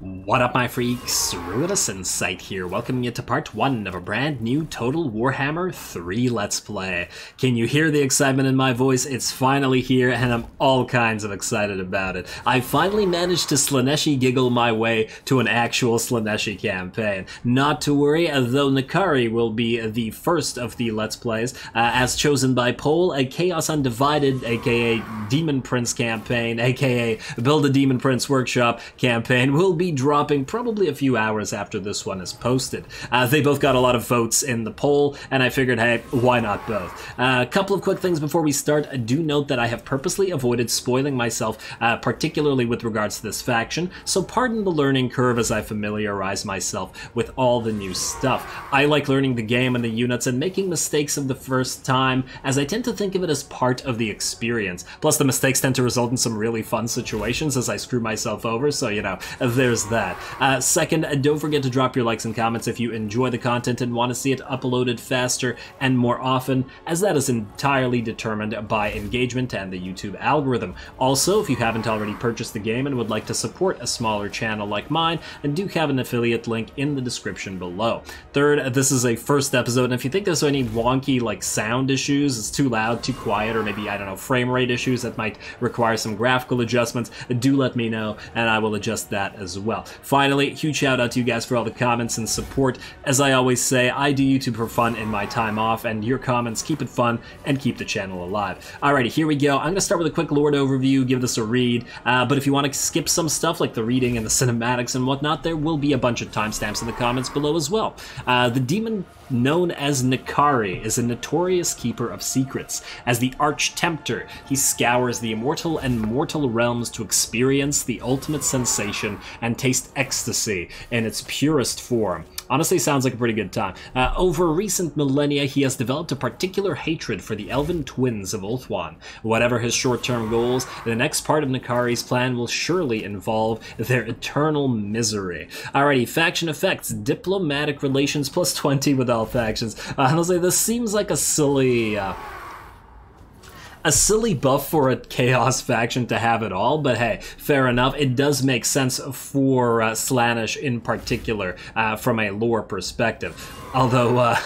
What up my freaks, Ruinous Insight here, welcoming you to part 1 of a brand new Total Warhammer 3 Let's Play. Can you hear the excitement in my voice? It's finally here and I'm all kinds of excited about it. I finally managed to Slaaneshi giggle my way to an actual Slaaneshi campaign. Not to worry, though N'Kari will be the first of the Let's Plays, uh, as chosen by poll, a Chaos Undivided, aka Demon Prince campaign, aka Build a Demon Prince Workshop campaign, will be dropping probably a few hours after this one is posted. Uh, they both got a lot of votes in the poll, and I figured, hey, why not both? A uh, couple of quick things before we start. Do note that I have purposely avoided spoiling myself, uh, particularly with regards to this faction, so pardon the learning curve as I familiarize myself with all the new stuff. I like learning the game and the units and making mistakes of the first time, as I tend to think of it as part of the experience. Plus, the mistakes tend to result in some really fun situations as I screw myself over, so, you know, there's that. Uh, second, don't forget to drop your likes and comments if you enjoy the content and want to see it uploaded faster and more often, as that is entirely determined by engagement and the YouTube algorithm. Also, if you haven't already purchased the game and would like to support a smaller channel like mine, I do have an affiliate link in the description below. Third, this is a first episode, and if you think there's any wonky like sound issues, it's too loud, too quiet, or maybe, I don't know, frame rate issues that might require some graphical adjustments, do let me know, and I will adjust that as well well. Finally, huge shout out to you guys for all the comments and support. As I always say, I do YouTube for fun in my time off, and your comments keep it fun and keep the channel alive. Alrighty, here we go. I'm going to start with a quick Lord overview, give this a read, uh, but if you want to skip some stuff like the reading and the cinematics and whatnot, there will be a bunch of timestamps in the comments below as well. Uh, the Demon known as N'Kari, is a notorious keeper of secrets. As the Arch Tempter, he scours the immortal and mortal realms to experience the ultimate sensation and taste ecstasy in its purest form. Honestly, sounds like a pretty good time. Uh, over recent millennia, he has developed a particular hatred for the elven twins of Ulthuan. Whatever his short-term goals, the next part of N'Kari's plan will surely involve their eternal misery. Alrighty, faction effects. Diplomatic relations plus 20 with all factions. Uh, honestly, this seems like a silly... Uh, a silly buff for a Chaos faction to have it all, but hey, fair enough. It does make sense for uh, Slaanesh in particular uh, from a lore perspective. Although, uh,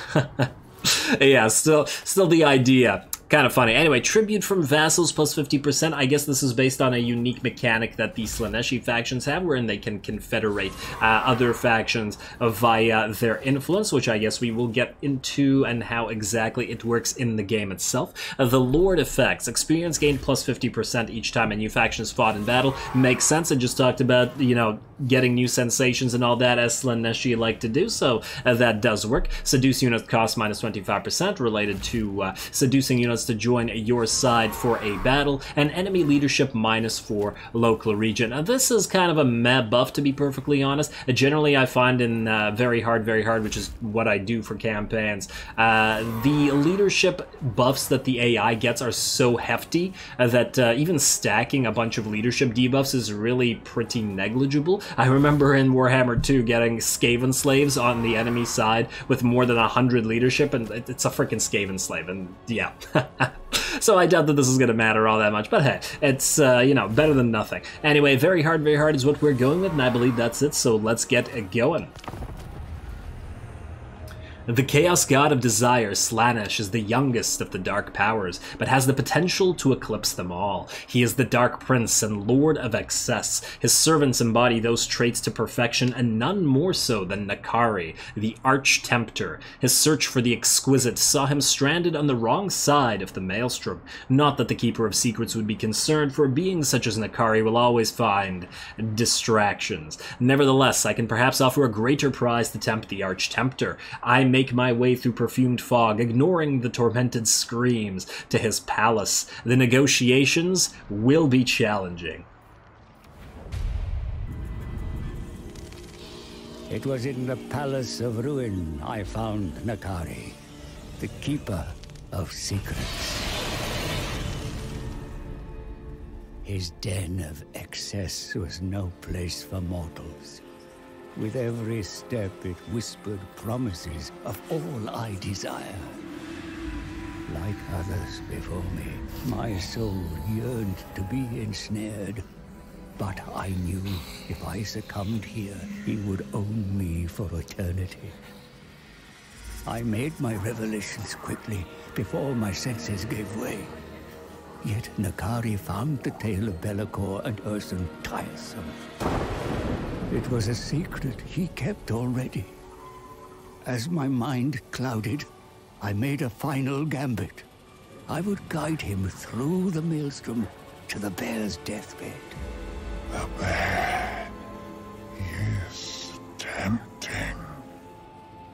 yeah, still, still the idea Kind of funny. Anyway, tribute from vassals plus 50%. I guess this is based on a unique mechanic that the Slaaneshi factions have, wherein they can confederate uh, other factions via their influence, which I guess we will get into and how exactly it works in the game itself. Uh, the Lord effects. Experience gained plus 50% each time a new faction is fought in battle. Makes sense. I just talked about, you know, getting new sensations and all that as Slaaneshi like to do, so uh, that does work. Seduce units cost minus 25% related to uh, seducing units to join your side for a battle, and enemy leadership minus 4 local region. Now, this is kind of a meh buff, to be perfectly honest. Uh, generally, I find in uh, Very Hard, Very Hard, which is what I do for campaigns, uh, the leadership buffs that the AI gets are so hefty uh, that even stacking a bunch of leadership debuffs is really pretty negligible. I remember in Warhammer 2 getting Skaven slaves on the enemy side with more than 100 leadership, and it's a freaking Skaven slave, and yeah. so I doubt that this is going to matter all that much, but hey, it's, uh, you know, better than nothing. Anyway, very hard, very hard is what we're going with, and I believe that's it, so let's get going. The Chaos God of Desire, Slaanesh, is the youngest of the Dark Powers, but has the potential to eclipse them all. He is the Dark Prince and Lord of Excess. His servants embody those traits to perfection, and none more so than N'Kari, the Arch Tempter. His search for the exquisite saw him stranded on the wrong side of the Maelstrom. Not that the Keeper of Secrets would be concerned, for beings such as N'Kari will always find distractions. Nevertheless, I can perhaps offer a greater prize to tempt the Arch Tempter. I make my way through perfumed fog, ignoring the tormented screams, to his palace. The negotiations will be challenging. It was in the Palace of Ruin I found N'Kari, the Keeper of Secrets. His den of excess was no place for mortals. With every step it whispered promises of all I desire. Like others before me, my soul yearned to be ensnared, But I knew if I succumbed here, he would own me for eternity. I made my revelations quickly, before my senses gave way. Yet N'Kari found the tale of Be'lakor and Ursun tiresome. It was a secret he kept already. As my mind clouded, I made a final gambit. I would guide him through the maelstrom to the bear's deathbed. The bear is tempting.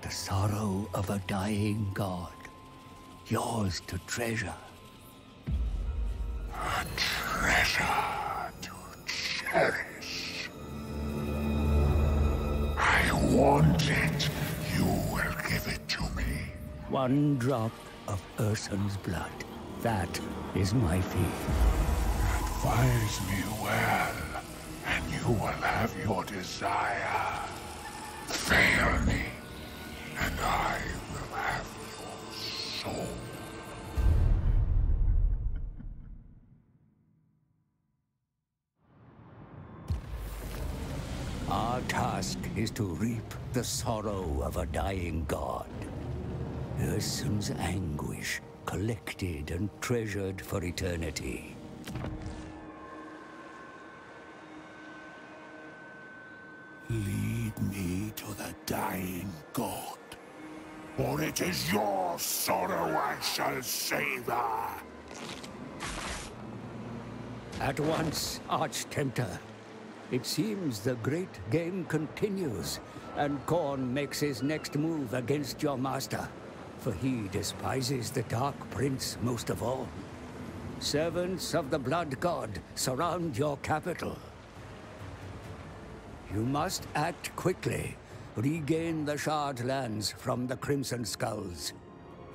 The sorrow of a dying god. Yours to treasure. A treasure to cherish. Want it. You will give it to me. One drop of Ursun's blood. That is my fee. Advise me well, and you will have your desire. Fail me, and I will have your soul. Our task is to reap the sorrow of a dying god. Ursun's anguish, collected and treasured for eternity. Lead me to the dying god, or it is your sorrow I shall savor. At once, Arch-Tempter. It seems the great game continues, and Khorne makes his next move against your master, for he despises the Dark Prince most of all. Servants of the Blood God, surround your capital. You must act quickly. Regain the Shard lands from the Crimson Skulls.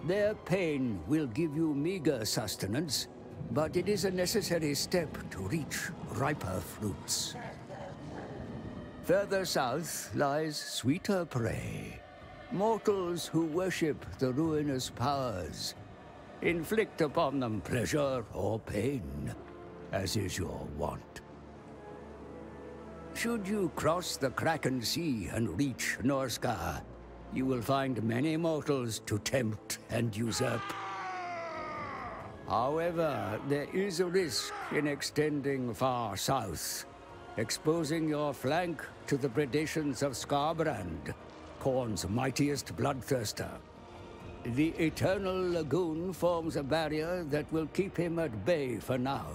Their pain will give you meager sustenance, but it is a necessary step to reach riper fruits. Further south lies sweeter prey. Mortals who worship the ruinous powers. Inflict upon them pleasure or pain, as is your wont. Should you cross the Kraken Sea and reach Norsca, you will find many mortals to tempt and usurp. However, there is a risk in extending far south, exposing your flank to the predations of Scarbrand, Khorne's mightiest bloodthirster. The Eternal Lagoon forms a barrier that will keep him at bay for now.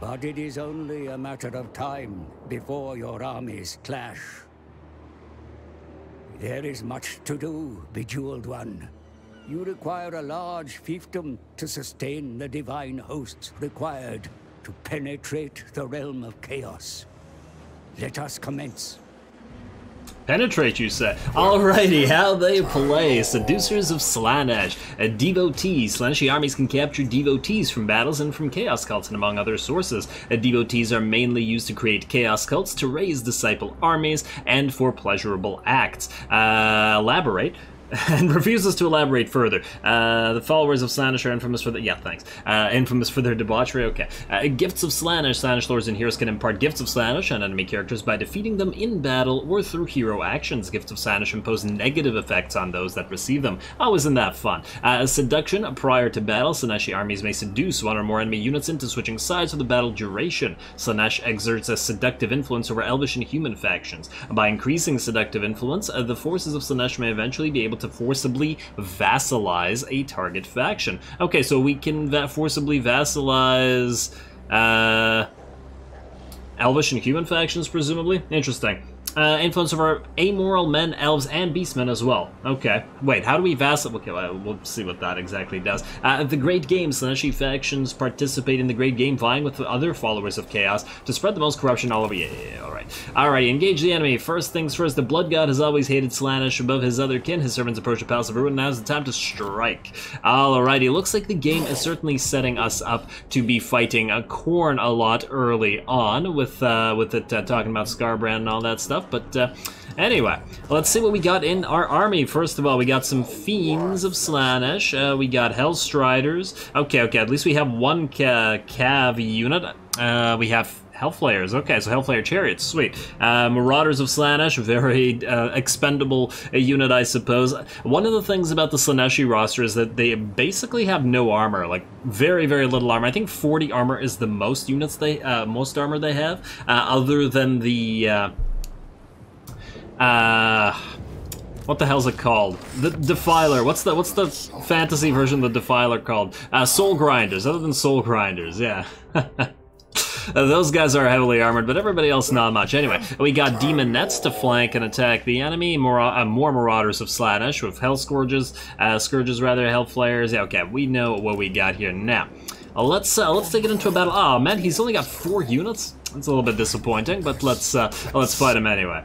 But it is only a matter of time before your armies clash. There is much to do, Bejeweled One. You require a large fiefdom to sustain the divine hosts required to penetrate the realm of chaos. Let us commence. Penetrate, you say? Alrighty, how they play. Seducers of Slaanesh, A devotees. Slaaneshi armies can capture devotees from battles and from chaos cults, and among other sources. A devotees are mainly used to create chaos cults, to raise disciple armies, and for pleasurable acts. Uh, elaborate. and refuses to elaborate further. Uh, the followers of Slaanesh are infamous for the yeah, thanks. Uh, infamous for their debauchery. Okay. Uh, gifts of Slaanesh. Slaanesh lords and heroes can impart gifts of Slaanesh on enemy characters by defeating them in battle or through hero actions. Gifts of Slaanesh impose negative effects on those that receive them. Oh, isn't that fun? Uh, seduction. Prior to battle, Slaaneshi armies may seduce one or more enemy units into switching sides for the battle duration. Slaanesh exerts a seductive influence over Elvish and human factions. By increasing seductive influence, uh, the forces of Slaanesh may eventually be able to forcibly vassalize a target faction. Okay, so we can va forcibly vassalize uh, Elvish and human factions, presumably? Interesting. Uh, influence over amoral men, elves, and beastmen as well. Okay. Wait, how do we vassal? Okay, well, we'll see what that exactly does. Uh, the Great Game. Slaaneshi factions participate in the Great Game, vying with other followers of Chaos to spread the most corruption all over. Yeah, yeah, yeah alright. Alright, engage the enemy. First things first, the Blood God has always hated Slaanesh above his other kin. His servants approach the Palace of Ruin. Now's the time to strike. Alrighty, looks like the game is certainly setting us up to be fighting a Khorne a lot early on, with uh, with it uh, talking about Scarbrand and all that stuff. But uh, anyway, let's see what we got in our army. First of all, we got some Fiends of Slaanesh. Uh, we got Hellstriders. Okay, okay, at least we have one ca Cav unit. Uh, we have Hellflayers. Okay, so Hellflayer Chariots, sweet. Uh, Marauders of Slaanesh, very uh, expendable uh, unit, I suppose. One of the things about the Slaaneshi roster is that they basically have no armor, like very, very little armor. I think 40 armor is the most units they, uh, most armor they have, uh, other than the. Uh, what the hell's it called? The Defiler. What's the what's the fantasy version of the Defiler called? Uh, Soul Grinders. Other than Soul Grinders, yeah. Uh, those guys are heavily armored, but everybody else not much. Anyway, we got Demonettes to flank and attack the enemy. More, uh, more Marauders of Slaanesh with Hell Scourges, uh, Scourges rather, Hell Flayers. Yeah, okay, we know what we got here now. Uh, let's uh, let's take it into a battle. Oh man, he's only got four units. That's a little bit disappointing, but let's uh, let's fight him anyway.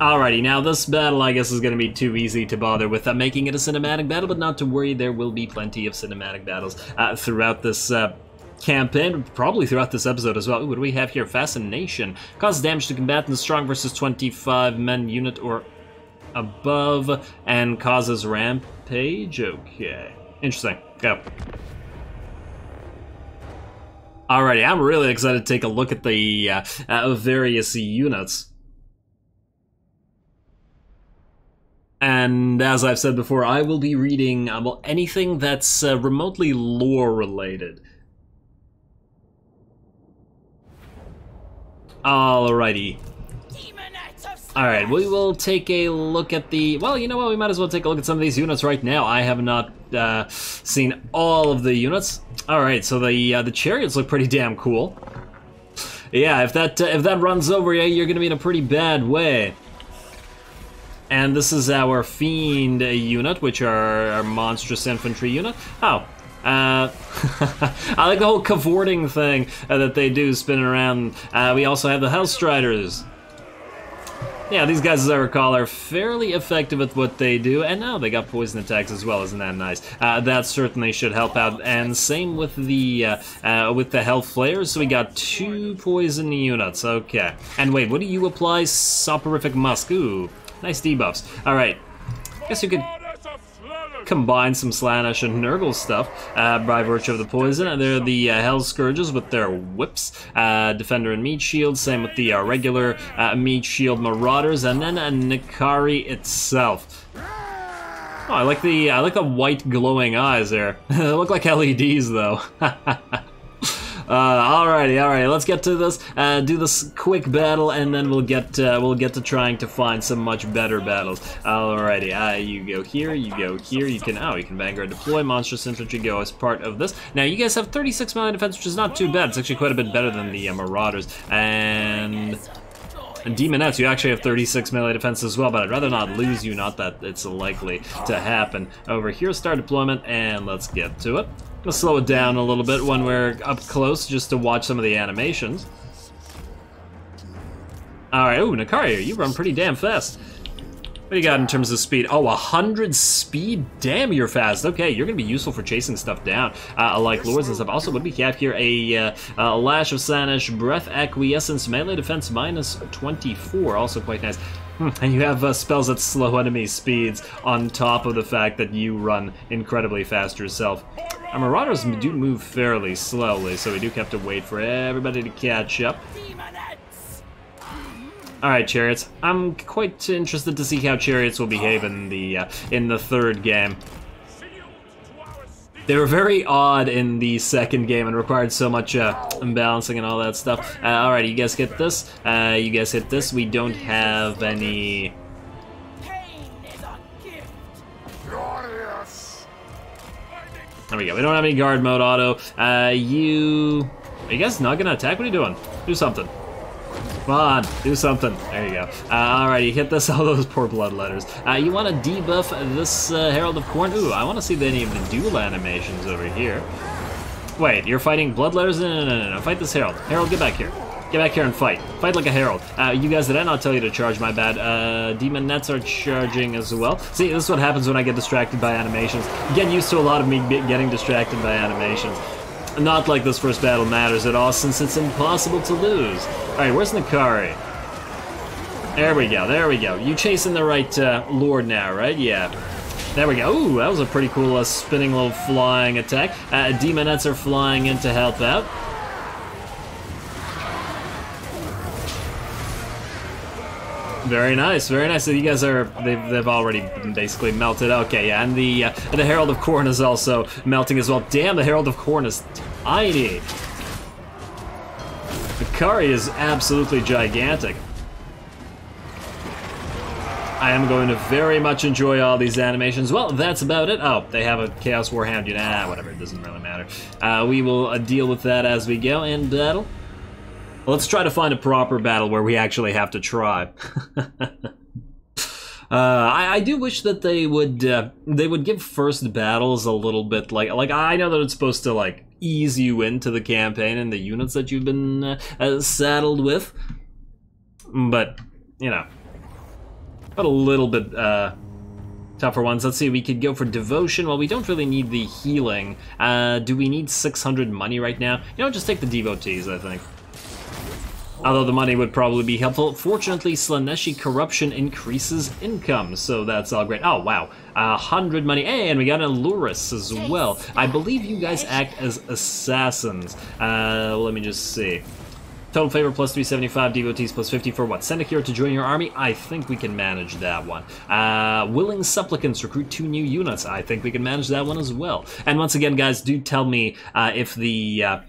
Alrighty, now this battle I guess is going to be too easy to bother with uh, making it a cinematic battle, but not to worry, there will be plenty of cinematic battles uh, throughout this uh, campaign, probably throughout this episode as well. Ooh, what do we have here? Fascination. Causes damage to combatants strong versus 25 men unit or above, and causes rampage? Okay. Interesting. Go. Alrighty, I'm really excited to take a look at the uh, uh, various units. And as I've said before, I will be reading uh, well, anything that's uh, remotely lore related. Alrighty. Alright, we will take a look at the... Well, you know what, we might as well take a look at some of these units right now. I have not uh, seen all of the units. Alright, so the uh, the chariots look pretty damn cool. Yeah, if that if that runs over you, you're gonna be in a pretty bad way. And this is our Fiend unit, which are our monstrous infantry unit. Oh, uh, I like the whole cavorting thing uh, that they do spinning around. Uh, we also have the Hellstriders. Yeah, these guys, as I recall, are fairly effective at what they do, and now they got poison attacks as well. Isn't that nice? Uh, that certainly should help out. And same with the uh, uh, with the Hell Flayers. So we got two poison units. Okay. And wait, what do you apply? Soporific Musk. Ooh, Nice debuffs. Alright. Guess we could combine some Slaanesh and Nurgle stuff uh, by virtue of the poison. And they're the uh, Hell Scourges with their whips, uh, Defender and Meat Shield, same with the uh, regular uh, Meat Shield Marauders, and then a N'Kari itself. Oh, I like the I like the white glowing eyes there. they look like LEDs though. Uh, alrighty, alrighty, let's get to this, uh, do this quick battle, and then we'll get, uh, we'll get to trying to find some much better battles. Alrighty, uh, you go here, you go here, you can, oh, you can Vanguard deploy, Monstrous Infantry go as part of this. Now, you guys have 36 million defense, which is not too bad, it's actually quite a bit better than the Marauders, and... And Demonettes, you actually have 36 melee defense as well, but I'd rather not lose you, not that it's likely to happen. Over here, start deployment, and let's get to it. Gonna slow it down a little bit when we're up close, just to watch some of the animations. Alright, ooh, N'Kari, you run pretty damn fast. What do you got in terms of speed? Oh, 100 speed? Damn, you're fast. Okay, you're gonna be useful for chasing stuff down, uh, like lures and stuff. Also, what do we have here? A, uh, a Lash of Slaanesh, Breath Acquiescence, Melee Defense minus 24. Also quite nice. Hmm, and you have uh, spells that slow enemy speeds on top of the fact that you run incredibly fast yourself. Our Marauders do move fairly slowly, so we do have to wait for everybody to catch up. Alright, Chariots. I'm quite interested to see how Chariots will behave in the uh, in the third game. They were very odd in the second game and required so much uh, imbalancing and all that stuff. Uh, Alright, you guys get this. Uh, you guys hit this. We don't have any... There we go. We don't have any guard mode auto. Uh, you... Are you guys not gonna attack? What are you doing? Do something. Come on, do something. There you go. Uh, alrighty, hit this, all those poor bloodletters. Uh, you want to debuff this uh, Herald of Khorne? Ooh, I want to see any of the duel animations over here. Wait, you're fighting bloodletters? No, no, no, no, no. Fight this Herald. Herald, get back here. Get back here and fight. Fight like a herald. Uh, you guys, did I not tell you to charge? My bad. Uh, Demonettes are charging as well. See, this is what happens when I get distracted by animations. Get used to a lot of me getting distracted by animations. Not like this first battle matters at all, since it's impossible to lose. Alright, where's N'Kari? There we go, there we go. You chasing the right uh, lord now, right? Yeah. There we go. Ooh, that was a pretty cool uh, spinning little flying attack. Uh, Demonettes are flying in to help out. Very nice, very nice. So you guys are, they've, they've already basically melted. Okay, yeah, and the uh, the Herald of Khorne is also melting as well. Damn, the Herald of Khorne is tiny. N'Kari is absolutely gigantic. I am going to very much enjoy all these animations. Well, that's about it. Oh, they have a Chaos Warhound unit. Ah, whatever, it doesn't really matter. Uh, we will uh, deal with that as we go in battle. Let's try to find a proper battle where we actually have to try. Uh, I, I, do wish that they would uh, they would give first battles a little bit like like I know that it's supposed to like ease you into the campaign and the units that you've been uh, uh saddled with, but you know but a little bit uh, tougher ones. Let's see, we could go for Devotion. Well, we don't really need the healing. Uh, do we need 600 money right now? You know, just take the Devotees, I think. Although the money would probably be helpful. Fortunately, Slaaneshi corruption increases income, so that's all great. Oh, wow. A hundred money. And we got an Alluress as well. I believe you guys act as assassins. Uh, let me just see. Total favor plus 375, devotees plus 50 for what? Send a hero to join your army? I think we can manage that one. Uh, willing supplicants recruit two new units. I think we can manage that one as well. And once again, guys, do tell me uh, if the... Uh,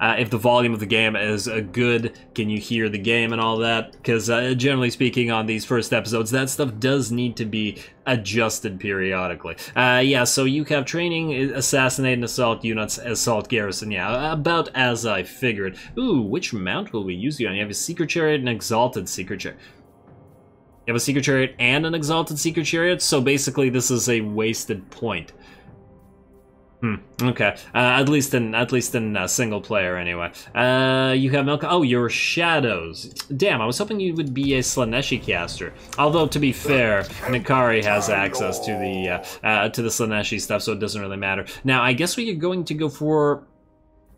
uh, if the volume of the game is uh, good, can you hear the game and all that? Because uh, generally speaking, on these first episodes, that stuff does need to be adjusted periodically. Uh, yeah, so you have training, assassinate and assault units, assault garrison. Yeah, about as I figured. Ooh, which mount will we use you on? You have a seeker chariot and an exalted seeker chariot. You have a seeker chariot and an exalted seeker chariot, so basically this is a wasted point. Hmm. Okay. Uh, at least in at least in uh, single player anyway. Uh, you have milk. Oh, your shadows. Damn, I was hoping you would be a Slaaneshi caster. Although to be fair, N'Kari has access to the uh, uh, to the Slaaneshi stuff, so it doesn't really matter. Now, I guess we are going to go for.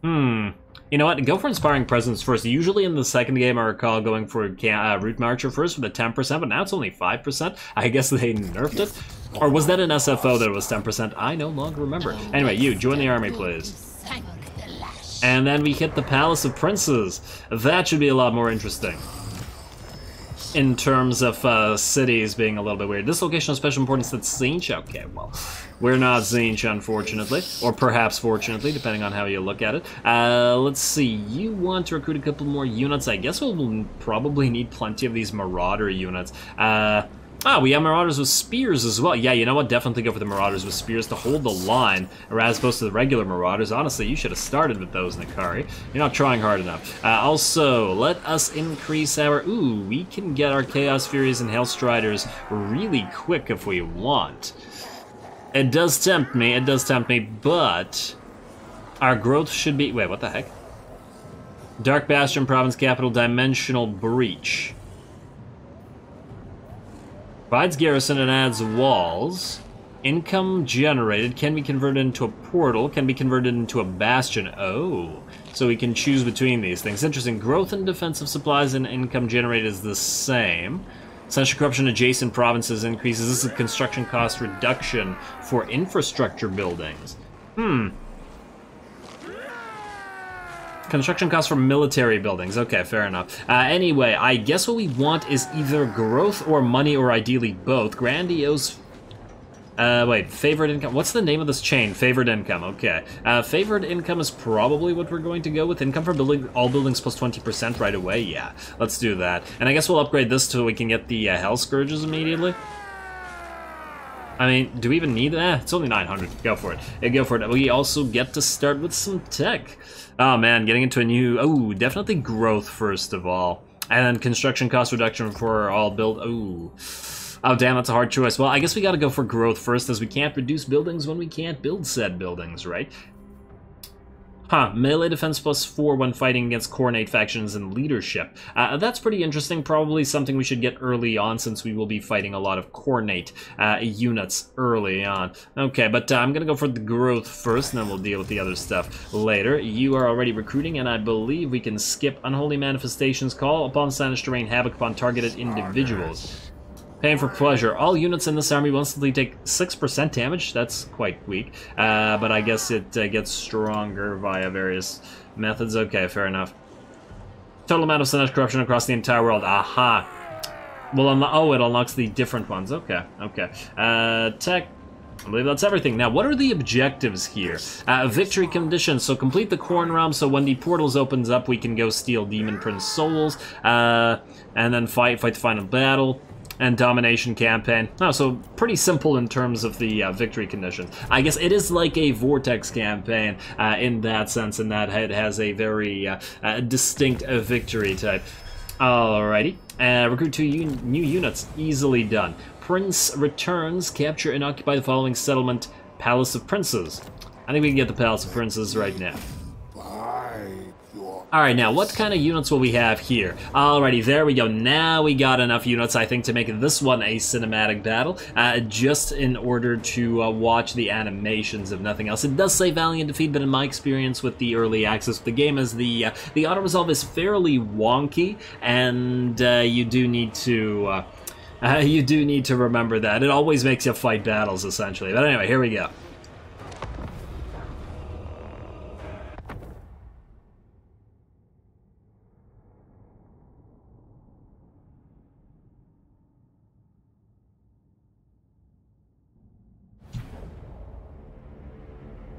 Hmm. You know what? Go for Inspiring Presence first. Usually in the second game, I recall going for uh, Root Marcher first with a 10%, but now it's only 5%. I guess they nerfed it. Or was that an SFO that was 10%? I no longer remember. Anyway, you, join the army, please. And then we hit the Palace of Princes. That should be a lot more interesting in terms of uh, cities being a little bit weird. This location of special importance that's Tzeentch. Okay, well, we're not Tzeentch, unfortunately. Or perhaps fortunately, depending on how you look at it. Uh, let's see, you want to recruit a couple more units. I guess we'll probably need plenty of these Marauder units. Uh, Ah, we have Marauders with Spears as well. Yeah, you know what? Definitely go for the Marauders with Spears to hold the line, as opposed to the regular Marauders. Honestly, you should have started with those, N'Kari. You're not trying hard enough. Uh, also, let us increase our... Ooh, we can get our Chaos Furies and Hellstriders really quick if we want. It does tempt me, it does tempt me, but... Our growth should be... Wait, what the heck? Dark Bastion Province Capital Dimensional Breach. Provides garrison and adds walls. Income generated can be converted into a portal, can be converted into a bastion. Oh, so we can choose between these things. Interesting. Growth and defensive supplies and income generated is the same. Central corruption adjacent provinces increases. This is construction cost reduction for infrastructure buildings. Hmm. Construction costs for military buildings. Okay, fair enough. Uh, anyway, I guess what we want is either growth or money, or ideally both. Grandiose uh, wait, favored income. What's the name of this chain? Favored income, okay. Uh, favored income is probably what we're going to go with. Income for building all buildings plus 20% right away? Yeah, let's do that. And I guess we'll upgrade this so we can get the uh, Hell Scourges immediately. I mean, do we even need that? Eh, it's only 900. Go for it. Yeah, go for it. We also get to start with some tech. Oh man, getting into a new... Oh, definitely growth first of all. And then construction cost reduction for all build... Oh. Oh, damn, that's a hard choice. Well, I guess we gotta go for growth first, as we can't reduce buildings when we can't build said buildings, right? Huh, melee defense plus 4 when fighting against Khornate factions and leadership. Uh, that's pretty interesting, probably something we should get early on since we will be fighting a lot of Khornate uh, units early on. Okay, but uh, I'm gonna go for the growth first, and then we'll deal with the other stuff later. You are already recruiting, and I believe we can skip Unholy Manifestations Call upon Slaanesh to rain havoc upon targeted individuals. Paying for pleasure. All units in this army will instantly take 6% damage. That's quite weak. Uh, but I guess it uh, gets stronger via various methods. Okay, fair enough. Total amount of Slaanesh corruption across the entire world. Aha. Well, oh, it unlocks the different ones. Okay, okay. Uh, tech. I believe that's everything. Now, what are the objectives here? Uh, victory conditions. So complete the Khorne Realm. So when the portals opens up, we can go steal Demon Prince souls, uh, and then fight fight the final battle and domination campaign. Oh, so pretty simple in terms of the uh, victory conditions. I guess it is like a Vortex campaign uh, in that sense, in that it has a very uh, distinct uh, victory type. Alrighty. Uh, recruit two un new units. Easily done. Prince returns. Capture and occupy the following settlement. Palace of Princes. I think we can get the Palace of Princes right now. Your Alright, now what kind of units will we have here? Alrighty, there we go. Now we got enough units, I think, to make this one a cinematic battle, uh, just in order to uh, watch the animations, if nothing else. It does say Valiant Defeat, but in my experience with the early access of the game, is the uh, the auto-resolve is fairly wonky, and uh, you do need to... Uh, you do need to remember that. It always makes you fight battles, essentially. But anyway, here we go.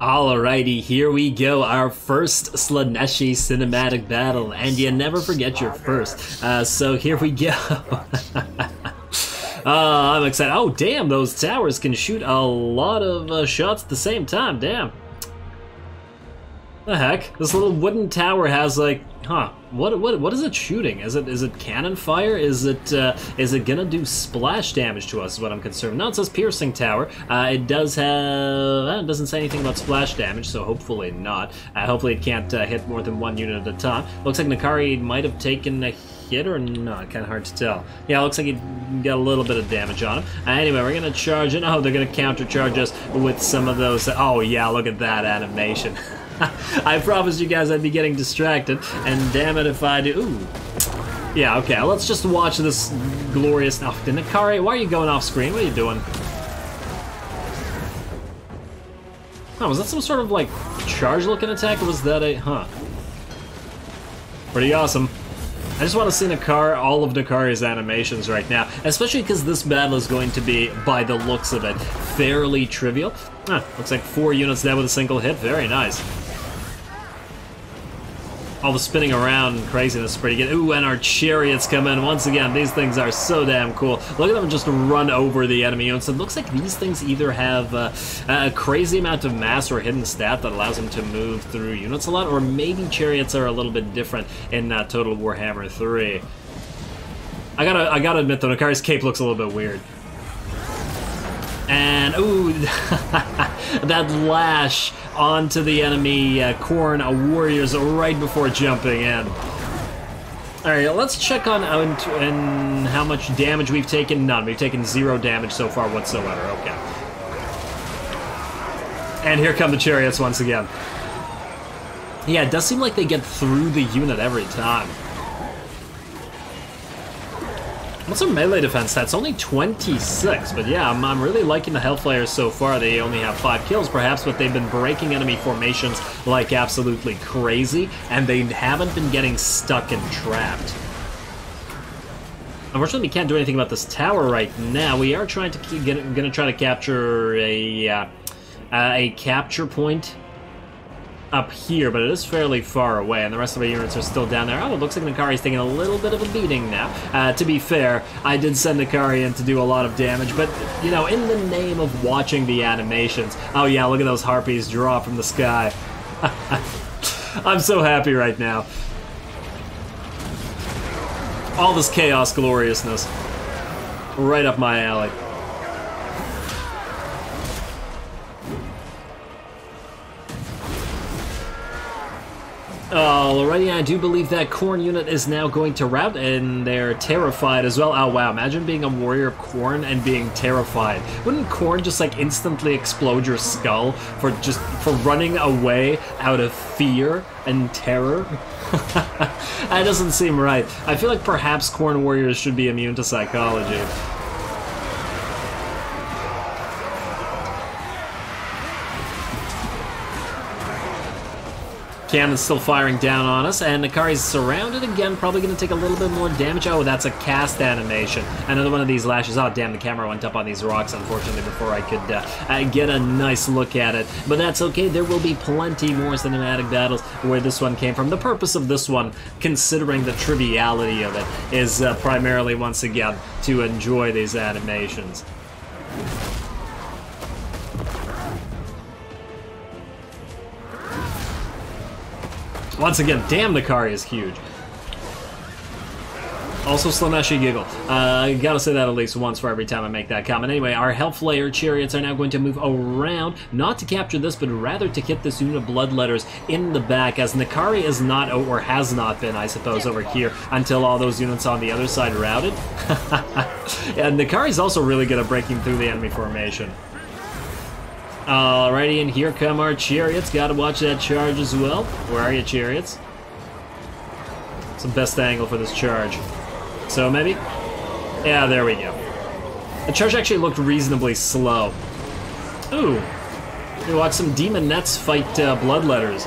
Alrighty, here we go, our first Slaaneshi cinematic battle, and you never forget your first. Uh, so here we go. uh, I'm excited. Oh, damn, those towers can shoot a lot of uh, shots at the same time, damn. The heck? This little wooden tower has like, huh? What what what is it shooting? Is it is it cannon fire? Is it uh, is it gonna do splash damage to us? Is what I'm concerned. No, it says piercing tower. Uh, it does have. Uh, it doesn't say anything about splash damage, so hopefully not. Uh, hopefully it can't uh, hit more than one unit at a time. Looks like N'Kari might have taken a hit or not. Kind of hard to tell. Yeah, looks like he got a little bit of damage on him. Uh, anyway, we're gonna charge it. Oh, they're gonna counter charge us with some of those. Oh yeah, look at that animation. I promised you guys I'd be getting distracted, and damn it if I do. Ooh. Yeah, okay, let's just watch this glorious... Oh, N'Kari, why are you going off screen? What are you doing? Oh, was that some sort of, like, charge-looking attack, or was that a... Huh. Pretty awesome. I just want to see Nakar, all of N'Kari's animations right now, especially because this battle is going to be, by the looks of it, fairly trivial. Ah, looks like four units dead with a single hit. Very nice. All the spinning around and craziness is pretty good. Ooh, and our chariots come in once again. These things are so damn cool. Look at them just run over the enemy units. It looks like these things either have uh, a crazy amount of mass or hidden stat that allows them to move through units a lot, or maybe chariots are a little bit different in uh, Total Warhammer 3. I gotta, I gotta admit though, N'Kari's cape looks a little bit weird. And ooh, that lash onto the enemy uh, Khorne warriors right before jumping in. All right, let's check on how much damage we've taken. None. We've taken zero damage so far whatsoever. Okay. And here come the chariots once again. Yeah, it does seem like they get through the unit every time. What's our melee defense stats? Only 26, but yeah, I'm, I'm really liking the Hellflayers so far. They only have 5 kills perhaps, but they've been breaking enemy formations like absolutely crazy, and they haven't been getting stuck and trapped. Unfortunately, we can't do anything about this tower right now. We are trying to get, gonna try to capture a, uh, uh, a capture point up here, but it is fairly far away, and the rest of the units are still down there. Oh, it looks like N'Kari's taking a little bit of a beating now. Uh, to be fair, I did send N'Kari in to do a lot of damage, but, you know, in the name of watching the animations... Oh yeah, look at those harpies drop from the sky. I'm so happy right now. All this chaos gloriousness. Right up my alley. Alrighty, I do believe that Khorne unit is now going to rout, and they're terrified as well. Oh wow, imagine being a warrior of Khorne and being terrified. Wouldn't Khorne just like instantly explode your skull for just for running away out of fear and terror? that doesn't seem right. I feel like perhaps Khorne warriors should be immune to psychology. Cannon's still firing down on us, and N'Kari's surrounded again, probably going to take a little bit more damage. Oh, that's a cast animation. Another one of these lashes. Oh, damn, the camera went up on these rocks, unfortunately, before I could uh, uh, get a nice look at it. But that's okay, there will be plenty more cinematic battles where this one came from. The purpose of this one, considering the triviality of it, is uh, primarily, once again, to enjoy these animations. Once again, damn, N'Kari is huge. Also, Slaaneshi Giggle. Uh, gotta say that at least once for every time I make that comment. Anyway, our Hellflayer chariots are now going to move around, not to capture this, but rather to hit this unit of Bloodletters in the back, as N'Kari is not, or has not been, I suppose, over here until all those units on the other side routed. and Nakari's also really good at breaking through the enemy formation. Alrighty, and here come our chariots. Gotta watch that charge as well. Where are you, chariots? It's the best angle for this charge. So maybe? Yeah, there we go. The charge actually looked reasonably slow. Ooh. We watch some Demonettes fight uh, Bloodletters.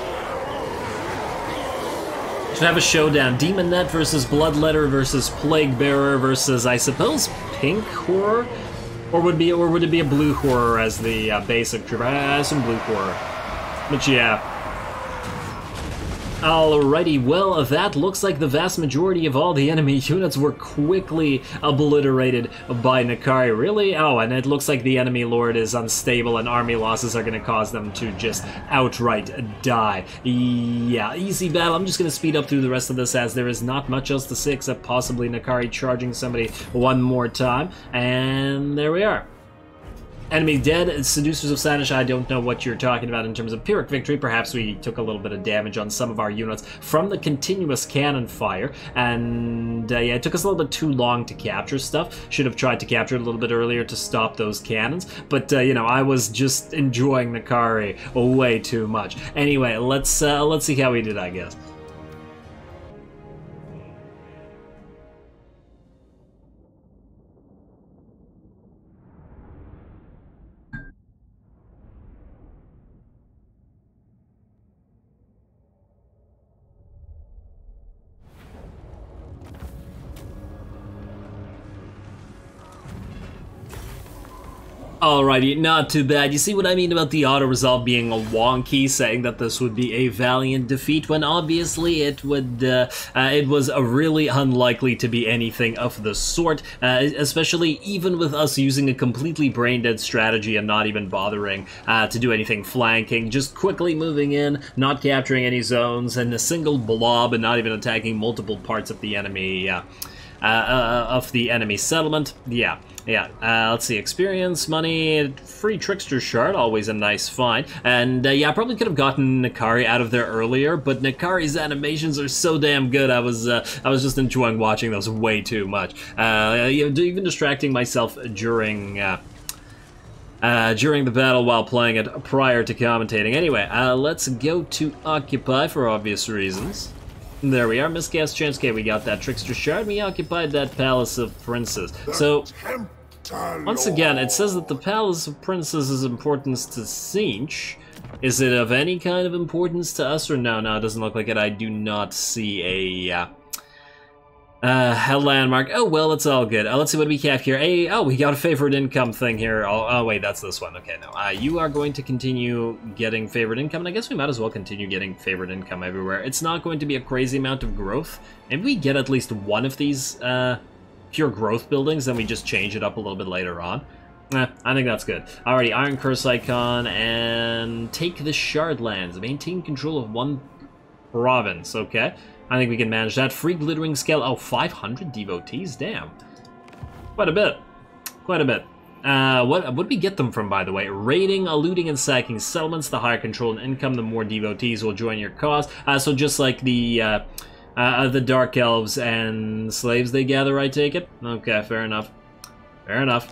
Should have a showdown. Demonette versus Bloodletter versus Plague Bearer versus, I suppose, Pink Horror? Or would be, or would it be a blue horror as the uh, basic troop? Uh, some blue horror. But yeah. Alrighty, well, that looks like the vast majority of all the enemy units were quickly obliterated by N'Kari. Really? Oh, and it looks like the enemy lord is unstable and army losses are going to cause them to just outright die. Yeah, easy battle. I'm just going to speed up through the rest of this as there is not much else to say except possibly N'Kari charging somebody one more time. And there we are. Enemy dead, Seducers of Slaanesh, I don't know what you're talking about in terms of Pyrrhic victory. Perhaps we took a little bit of damage on some of our units from the continuous cannon fire, and uh, yeah, it took us a little bit too long to capture stuff. Should have tried to capture it a little bit earlier to stop those cannons, but uh, you know, I was just enjoying N'Kari way too much. Anyway, let's uh, let's see how we did, I guess. Alrighty, not too bad. You see what I mean about the auto-resolve being a wonky, saying that this would be a valiant defeat, when obviously it would, uh, uh, it was uh, really unlikely to be anything of the sort, uh, especially even with us using a completely brain-dead strategy and not even bothering uh, to do anything flanking, just quickly moving in, not capturing any zones, and a single blob and not even attacking multiple parts of the enemy, uh, of the enemy settlement. Yeah. Yeah, uh, let's see, experience, money, free Trickster Shard, always a nice find. And uh, yeah, I probably could have gotten N'Kari out of there earlier, but N'Kari's animations are so damn good, I was uh, I was just enjoying watching those way too much. Uh, even distracting myself during... Uh, uh, during the battle while playing it prior to commentating. Anyway, uh, let's go to Occupy for obvious reasons. There we are, Miscast Chanscape. We got that Trickster Shard. We occupied that Palace of Princes. So, once again, it says that the Palace of Princes is importance to Tzeentch. Is it of any kind of importance to us or no? No, it doesn't look like it. I do not see a... Uh, uh, a landmark. Oh, well, it's all good. Uh, let's see what we have here. Hey, oh, we got a favorite income thing here. Oh, oh wait, that's this one. Okay, no. Uh, you are going to continue getting favorite income, and I guess we might as well continue getting favorite income everywhere. It's not going to be a crazy amount of growth. Maybe we get at least one of these, uh, pure growth buildings, then we just change it up a little bit later on. Eh, I think that's good. Alrighty, Iron Curse Icon, and take the Shardlands. Maintain control of one province, okay. I think we can manage that. Free glittering scale. Oh, 500 devotees? Damn. Quite a bit. Quite a bit. Uh, what what we get them from, by the way? Raiding, looting, and sacking settlements. The higher control and income, the more devotees will join your cause. Uh, so just like the uh, uh, the dark elves and slaves they gather, I take it. Okay, fair enough. Fair enough.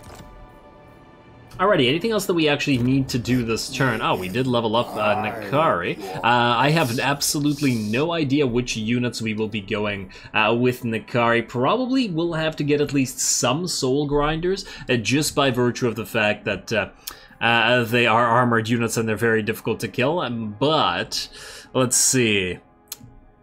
Alrighty, anything else that we actually need to do this turn? Oh, we did level up uh, N'Kari. Uh, I have absolutely no idea which units we will be going uh, with N'Kari. Probably we'll have to get at least some Soul Grinders, uh, just by virtue of the fact that uh, uh, they are armored units and they're very difficult to kill. Um, but, let's see.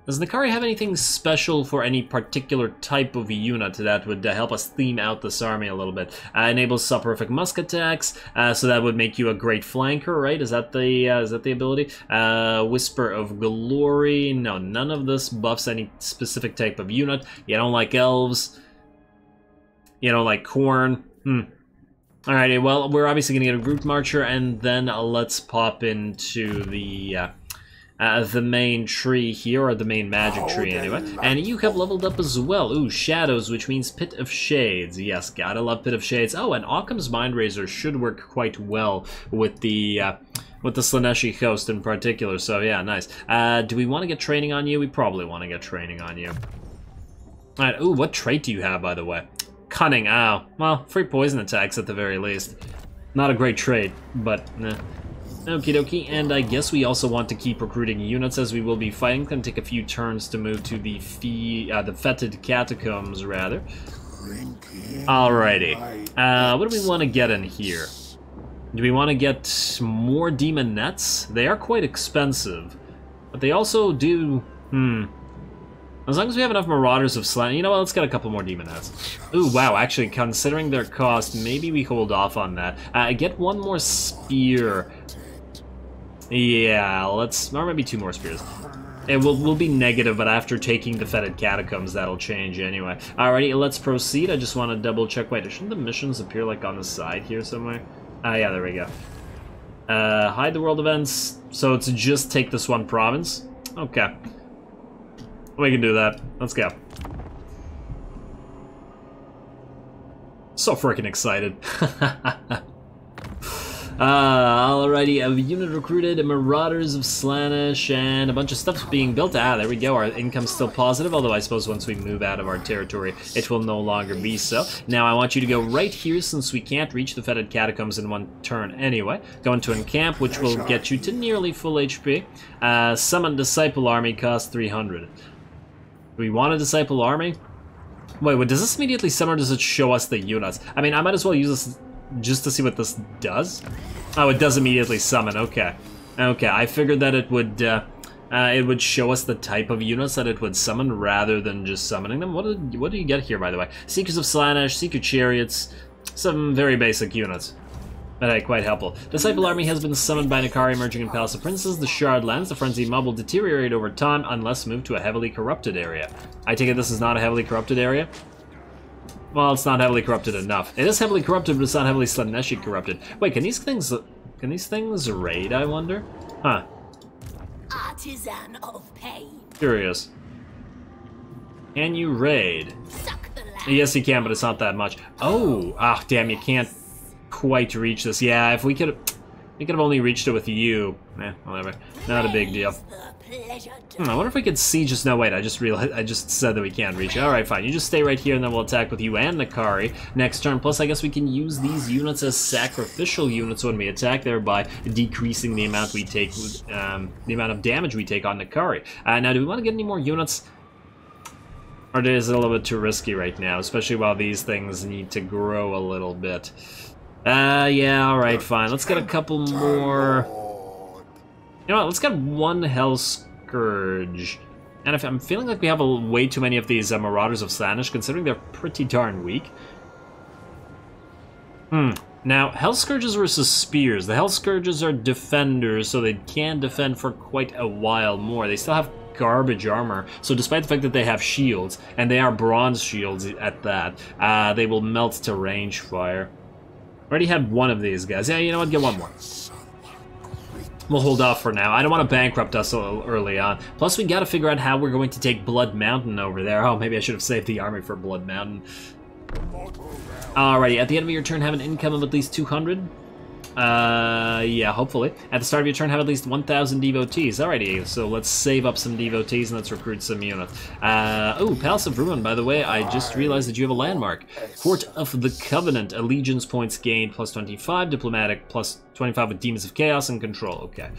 Does N'Kari have anything special for any particular type of unit that would uh, help us theme out this army a little bit? Uh, enables soporific musk attacks, uh, so that would make you a great flanker, right? Is that the uh, is that the ability? Uh, Whisper of Glory. No, none of this buffs any specific type of unit. You don't like elves. You don't like Khorne. Hmm. Alrighty, well, we're obviously going to get a group Marcher, and then let's pop into the... Uh, the main tree here, or the main magic tree anyway. And you have leveled up as well. Ooh, Shadows, which means Pit of Shades. Yes, gotta love Pit of Shades. Oh, and Occam's Mind Razor should work quite well with the... Uh, with the Slaaneshi host in particular, so yeah, nice. Uh, do we want to get training on you? We probably want to get training on you. Alright, ooh, what trait do you have, by the way? Cunning, ow. Well, free poison attacks at the very least. Not a great trait, but eh. Okie dokie, and I guess we also want to keep recruiting units as we will be fighting. Gonna take a few turns to move to the fee, uh, the fetid catacombs, rather. Alrighty. Uh, what do we want to get in here? Do we want to get more Demonettes? They are quite expensive, but they also do... Hmm. As long as we have enough Marauders of Slaanesh, you know what, let's get a couple more Demonettes. Ooh, wow, actually, considering their cost, maybe we hold off on that. Uh, get one more Spear yeah, let's... Or maybe two more spears. It will, will be negative, but after taking the Fetid Catacombs, that'll change anyway. Alrighty, let's proceed. I just want to double check. Wait, shouldn't the missions appear, like, on the side here somewhere? Ah, yeah, there we go. Uh, hide the world events. So it's just take this one province? Okay. We can do that. Let's go. So freaking excited. Uh, alrighty, a unit recruited, Marauders of Slaanesh, and a bunch of stuff's being built. Ah, there we go, our income's still positive, although I suppose once we move out of our territory, it will no longer be so. Now I want you to go right here, since we can't reach the Fetid Catacombs in one turn anyway. Go into Encamp, which will get you to nearly full HP. Uh, summon Disciple Army costs 300. Do we want a Disciple Army? Wait, wait, does this immediately summon or does it show us the units? I mean, I might as well use this just to see what this does? Oh, it does immediately summon, okay. Okay, I figured that it would, uh, uh, it would show us the type of units that it would summon rather than just summoning them. What did, what do you get here, by the way? Seekers of Slaanesh, Seeker Chariots, some very basic units. But hey, quite helpful. Disciple Army has been summoned by N'Kari emerging in Palace of Princes. The Shard lands. The Frenzy mob will deteriorate over time unless moved to a heavily corrupted area. I take it this is not a heavily corrupted area? Well, it's not heavily corrupted enough. It is heavily corrupted, but it's not heavily Slaaneshi corrupted. Wait, can these things... Can these things raid, I wonder? Huh. Artisan of pain. Curious. Can you raid? Yes, you can, but it's not that much. Oh! Ah, damn, you can't quite reach this. Yeah, if we could... We could have only reached it with you. Eh, whatever. Not a big deal. Hmm, I wonder if we could see just no wait, I just realized I just said that we can't reach. Alright, fine. You just stay right here and then we'll attack with you and N'Kari next turn. Plus I guess we can use these units as sacrificial units when we attack, thereby decreasing the amount we take um, the amount of damage we take on N'Kari. Uh, now do we want to get any more units? Or is it a little bit too risky right now, especially while these things need to grow a little bit. Uh, yeah, alright, fine. Let's get a couple more... You know what, let's get one Hell Scourge. And if I'm feeling like we have a, way too many of these uh, Marauders of Slaanesh, considering they're pretty darn weak. Hmm. Now, Hell Scourges versus Spears. The Hell Scourges are defenders, so they can defend for quite a while more. They still have garbage armor, so despite the fact that they have shields, and they are bronze shields at that, uh, they will melt to range fire. Already had one of these guys. Yeah, you know what? Get one more. We'll hold off for now. I don't want to bankrupt us early on. Plus, we got to figure out how we're going to take Blood Mountain over there. Oh, maybe I should have saved the army for Blood Mountain. Alrighty, at the end of your turn, have an income of at least 200. Uh, yeah, hopefully. At the start of your turn, have at least 1,000 devotees. Alrighty, so let's save up some devotees and let's recruit some units. Uh, oh, Palace of Ruin, by the way, I just realized that you have a landmark. Court of the Covenant, allegiance points gained, plus 25, diplomatic, plus 25 with Demons of Chaos and Control. Okay.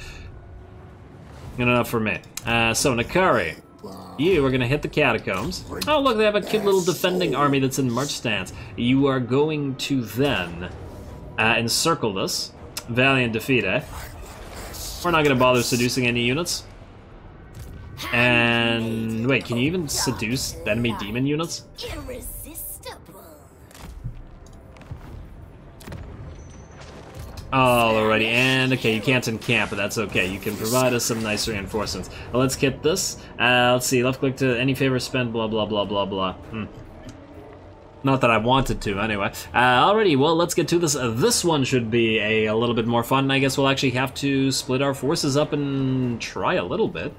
Good enough for me. Uh, so, N'Kari. You are going to hit the catacombs. Oh, look, they have a cute little defending army that's in march stance. You are going to then uh, encircle this. Valiant defeat, eh? We're not to bother seducing any units. And wait, can you even seduce enemy demon units? Alrighty, and okay, you can't encamp, but that's okay. You can provide us some nice reinforcements. Well, let's get this. Uh, let's see, left click to any favor spend, blah, blah, blah, blah, blah. Hmm. Not that I wanted to, anyway. Uh, alrighty, well, let's get to this. Uh, this one should be a, a little bit more fun. I guess we'll actually have to split our forces up and try a little bit.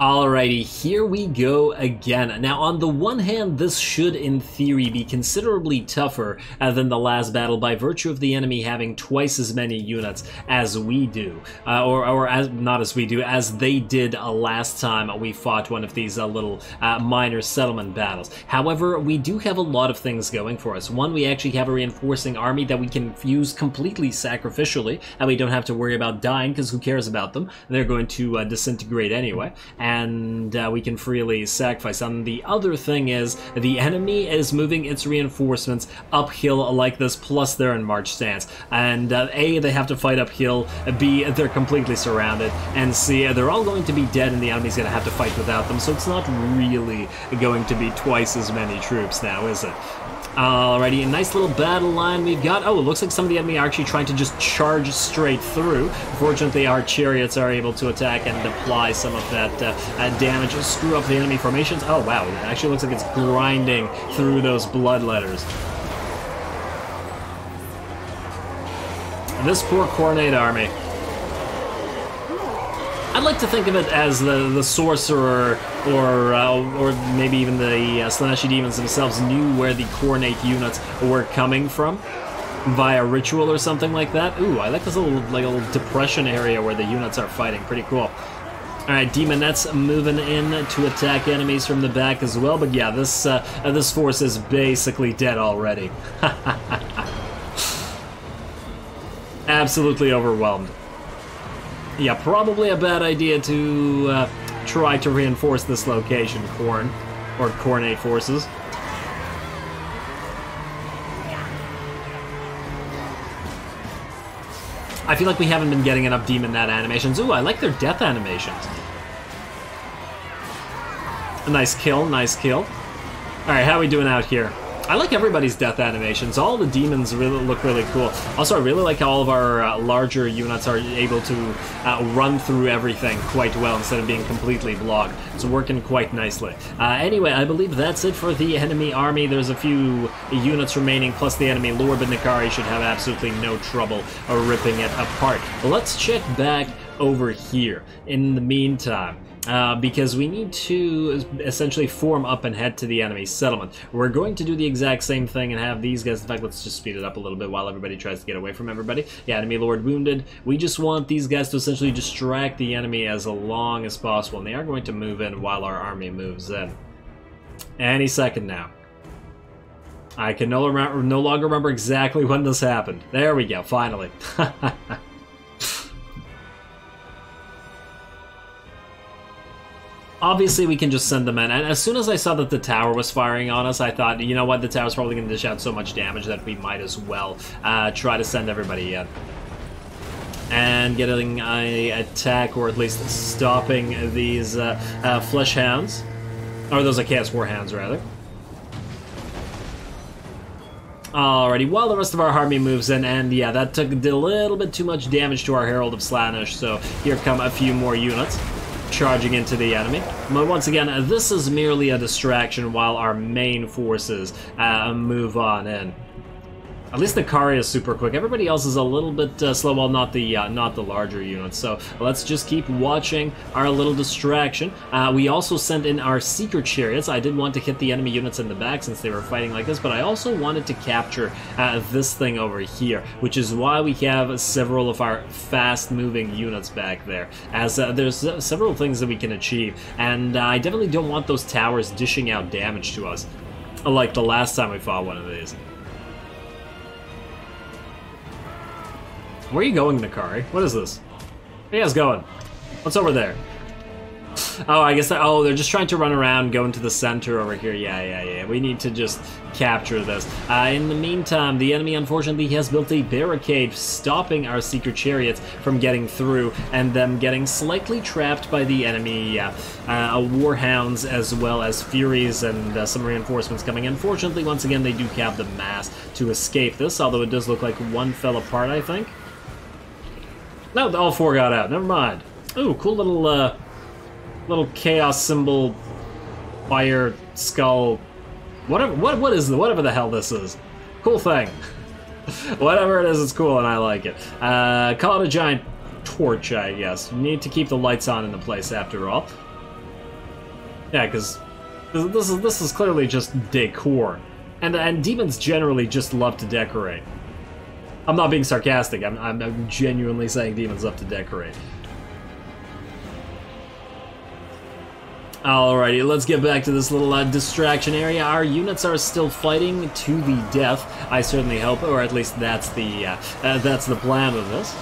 Alrighty, here we go again. Now, on the one hand, this should, in theory, be considerably tougher uh, than the last battle by virtue of the enemy having twice as many units as we do. Uh, or, or as not as we do, as they did uh, last time we fought one of these uh, little uh, minor settlement battles. However, we do have a lot of things going for us. One, we actually have a reinforcing army that we can use completely sacrificially, and we don't have to worry about dying, because who cares about them? They're going to uh, disintegrate anyway uh, we can freely sacrifice. And the other thing is, the enemy is moving its reinforcements uphill like this, plus they're in march stance. And uh, A, they have to fight uphill, B, they're completely surrounded, and C, they're all going to be dead and the enemy's going to have to fight without them, so it's not really going to be twice as many troops now, is it? Alrighty, a nice little battle line we've got. Oh, it looks like some of the enemy are actually trying to just charge straight through. Fortunately, our chariots are able to attack and apply some of that uh, uh, damage, screw up the enemy formations. Oh, wow, it actually looks like it's grinding through those bloodletters. And this poor Khornate army. Like to think of it as the, the sorcerer or uh, or maybe even the uh, Slaaneshi demons themselves knew where the Khornate units were coming from via ritual or something like that. Ooh, I like this little like little depression area where the units are fighting. Pretty cool. All right, Demonettes moving in to attack enemies from the back as well. But yeah, this uh, this force is basically dead already. Absolutely overwhelmed. Yeah, probably a bad idea to uh, try to reinforce this location, Khorne, or Khornate forces. I feel like we haven't been getting enough Demonette animations. Ooh, I like their death animations. A nice kill, nice kill. Alright, how are we doing out here? I like everybody's death animations. All the demons really look really cool. Also, I really like how all of our uh, larger units are able to uh, run through everything quite well instead of being completely blocked. It's working quite nicely. Uh, anyway, I believe that's it for the enemy army. There's a few units remaining, plus the enemy lord, but N'Kari should have absolutely no trouble ripping it apart. Let's check back over here. In the meantime, uh, because we need to essentially form up and head to the enemy settlement. We're going to do the exact same thing and have these guys, in fact, let's just speed it up a little bit while everybody tries to get away from everybody. Yeah, enemy lord wounded. We just want these guys to essentially distract the enemy as long as possible, and they are going to move in while our army moves in. Any second now. I can no, no longer remember exactly when this happened. There we go, finally. obviously we can just send them in. And as soon as I saw that the tower was firing on us, I thought, you know what, the tower's probably going to dish out so much damage that we might as well uh, try to send everybody in. And getting a attack, or at least stopping these uh, uh, flesh hounds. Or those Chaos War hounds, rather. Alrighty, while the rest of our army moves in, and yeah, that took a little bit too much damage to our Herald of Slaanesh, so here come a few more units charging into the enemy. But once again, this is merely a distraction while our main forces uh, move on in. At least the Kari is super quick. Everybody else is a little bit uh, slow. Well, not the uh, not the larger units. So let's just keep watching our little distraction. Uh, we also sent in our seeker chariots. I did want to hit the enemy units in the back since they were fighting like this, but I also wanted to capture uh, this thing over here, which is why we have several of our fast-moving units back there. As uh, there's uh, several things that we can achieve, and I definitely don't want those towers dishing out damage to us, like the last time we fought one of these. Where are you going, N'Kari? What is this? Where you guys going? What's over there? Oh, I guess, oh, they're just trying to run around, go into the center over here. Yeah, yeah, yeah. We need to just capture this. Uh, in the meantime, the enemy, unfortunately, has built a barricade, stopping our seeker Chariots from getting through, and them getting slightly trapped by the enemy uh, uh, Warhounds, as well as Furies and uh, some reinforcements coming in. Fortunately, once again, they do have the mass to escape this, although it does look like one fell apart, I think. No, all four got out. Never mind. Ooh, cool little, uh, little chaos symbol, fire skull, whatever. What what is the whatever the hell this is? Cool thing. whatever it is, it's cool and I like it. Uh, call it a giant torch, I guess. You need to keep the lights on in the place after all. Yeah, because this is this is clearly just decor, and and demons generally just love to decorate. I'm not being sarcastic. I'm, I'm, I'm genuinely saying demons love to decorate. Alrighty, let's get back to this little uh, distraction area. Our units are still fighting to the death. I certainly hope, or at least that's the uh, uh, that's the plan of this.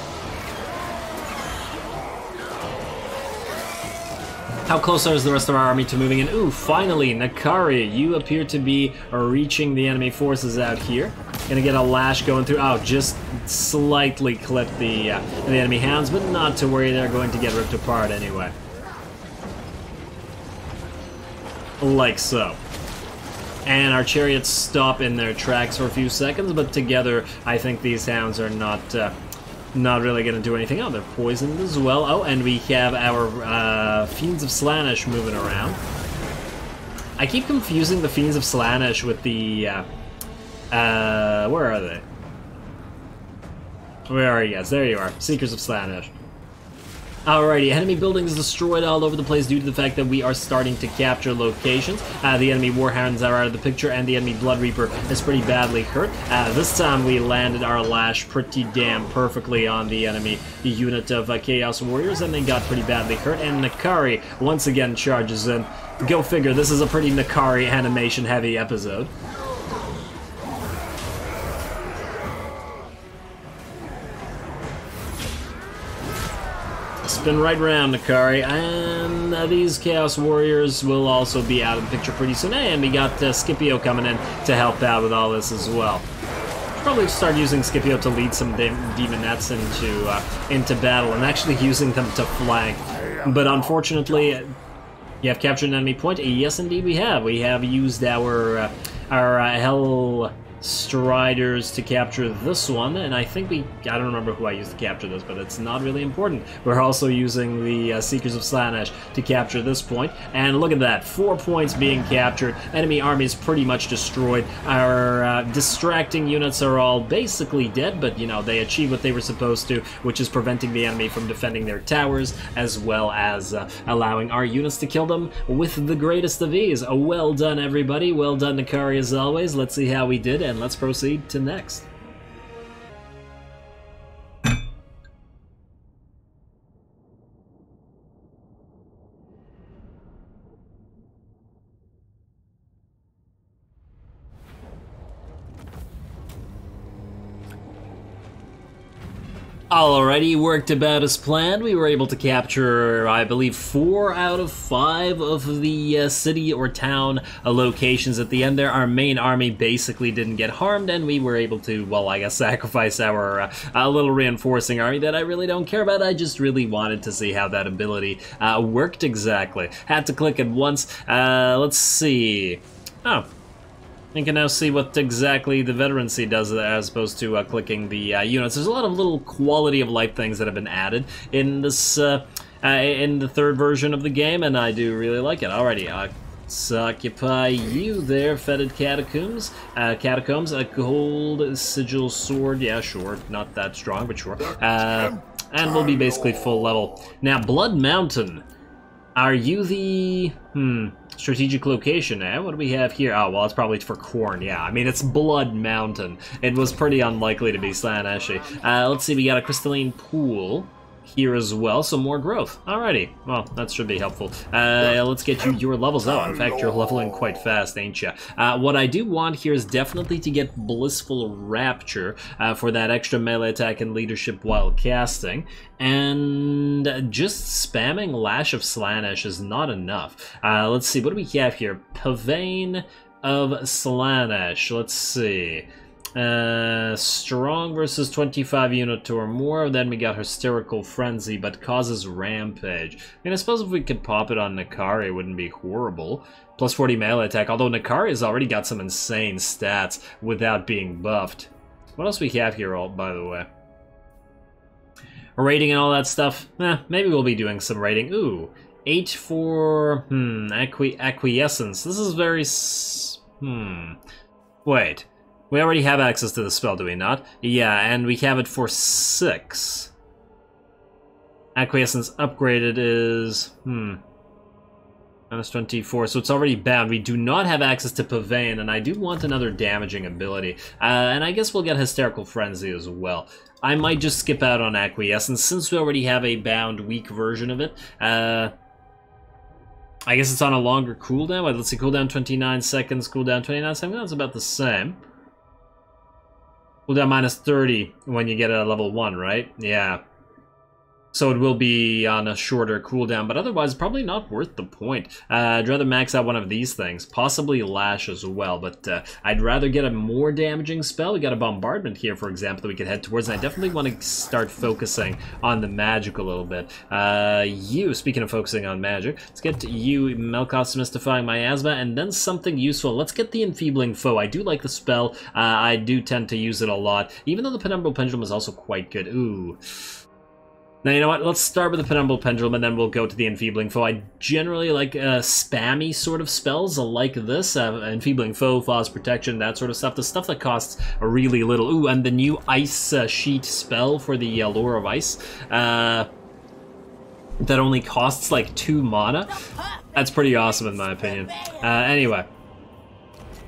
How close is the rest of our army to moving in? Ooh, finally, N'Kari, you appear to be reaching the enemy forces out here. Gonna get a lash going through. Oh, just slightly clip the uh, the enemy hands, but not to worry. They're going to get ripped apart anyway. Like so. And our chariots stop in their tracks for a few seconds, but together, I think these hounds are not uh, not really going to do anything. Oh, they're poisoned as well. Oh, and we have our uh, Fiends of Slaanesh moving around. I keep confusing the Fiends of Slaanesh with the... Uh, uh, where are they? Where are you guys? There you are. Seekers of Slaanesh. Alrighty, enemy buildings destroyed all over the place due to the fact that we are starting to capture locations. Uh, the enemy Warhounds are out of the picture, and the enemy Blood Reaper is pretty badly hurt. Uh, this time we landed our lash pretty damn perfectly on the enemy the unit of uh, Chaos Warriors, and they got pretty badly hurt. And N'Kari once again charges in. Go figure, this is a pretty N'Kari animation-heavy episode. Spin right around, N'Kari, and uh, these Chaos Warriors will also be out of the picture pretty soon. And we got uh, Scipio coming in to help out with all this as well. Probably start using Scipio to lead some de demonettes into uh, into battle and actually using them to flank. But unfortunately, you have captured an enemy point. Yes, indeed, we have. We have used our uh, our uh, hell Striders to capture this one, and I think we, I don't remember who I used to capture this, but it's not really important. We're also using the uh, Seekers of Slaanesh to capture this point, and look at that, four points being captured, enemy army is pretty much destroyed, our uh, distracting units are all basically dead, but you know, they achieve what they were supposed to, which is preventing the enemy from defending their towers, as well as uh, allowing our units to kill them with the greatest of ease. well done, everybody, well done, N'Kari, as always, let's see how we did, and let's proceed to next. Alrighty, worked about as planned. We were able to capture, I believe, four out of five of the uh, city or town uh, locations at the end there. Our main army basically didn't get harmed, and we were able to, well, I guess, sacrifice our uh, little reinforcing army that I really don't care about. I just really wanted to see how that ability uh, worked exactly. Had to click it once. Uh, let's see. Oh, you can now see what exactly the veterancy does as opposed to uh, clicking the uh, units. There's a lot of little quality of life things that have been added in this uh, uh in the third version of the game, and I do really like it. Alrighty, uh, occupy you there, fetid catacombs. Uh, catacombs, a gold sigil sword. Yeah, sure. Not that strong, but sure. Uh, and we'll be basically full level. Now, Blood Mountain. Are you the... Hmm... Strategic location, eh? What do we have here? Oh, well, it's probably for Khorne, yeah. I mean, it's Blood Mountain. It was pretty unlikely to be Slaaneshi. Uh, let's see, we got a crystalline pool here as well, so more growth. Alrighty, well, that should be helpful. Uh, let's get you your levels up. In fact, you're leveling quite fast, ain't you? Uh, what I do want here is definitely to get Blissful Rapture uh, for that extra melee attack and leadership while casting, and just spamming Lash of Slaanesh is not enough. Uh, let's see, what do we have here? Pavane of Slaanesh, let's see. Uh, strong versus 25 unit or more. Then we got Hysterical Frenzy, but causes Rampage. I mean, I suppose if we could pop it on N'Kari, it wouldn't be horrible. Plus 40 melee attack, although N'Kari has already got some insane stats without being buffed. What else we have here, all by the way? Rating and all that stuff? Eh, maybe we'll be doing some rating. Ooh, 8 for... hmm, acqui acquiescence. This is very... hmm... Wait. We already have access to the spell, do we not? Yeah, and we have it for 6. Acquiescence upgraded is... hmm... Minus 24, so it's already bound. We do not have access to Pavane, and I do want another damaging ability. Uh, and I guess we'll get Hysterical Frenzy as well. I might just skip out on Acquiescence, since we already have a bound weak version of it. Uh, I guess it's on a longer cooldown. Wait, Let's see, cooldown 29 seconds, cooldown 29 seconds. That's about the same. Cooldown minus 30 when you get a level 1, right? Yeah. So it will be on a shorter cooldown, but otherwise probably not worth the point. Uh, I'd rather max out one of these things, possibly Lash as well, but uh, I'd rather get a more damaging spell. We got a Bombardment here, for example, that we could head towards, and I definitely want to start focusing on the magic a little bit. Uh, you, speaking of focusing on magic, let's get you, Melkoth's Mystifying Miasma, and then something useful. Let's get the Enfeebling Foe. I do like the spell. Uh, I do tend to use it a lot, even though the Penumbral Pendulum is also quite good. Ooh. Now, you know what? Let's start with the Penumbral Pendulum, and then we'll go to the Enfeebling Foe. I generally like uh, spammy sort of spells like this. Uh, Enfeebling Foe, Faw's Protection, that sort of stuff. The stuff that costs really little. Ooh, and the new Ice uh, Sheet spell for the uh, Lore of Ice. Uh, that only costs like two mana. That's pretty awesome in my opinion. Uh, anyway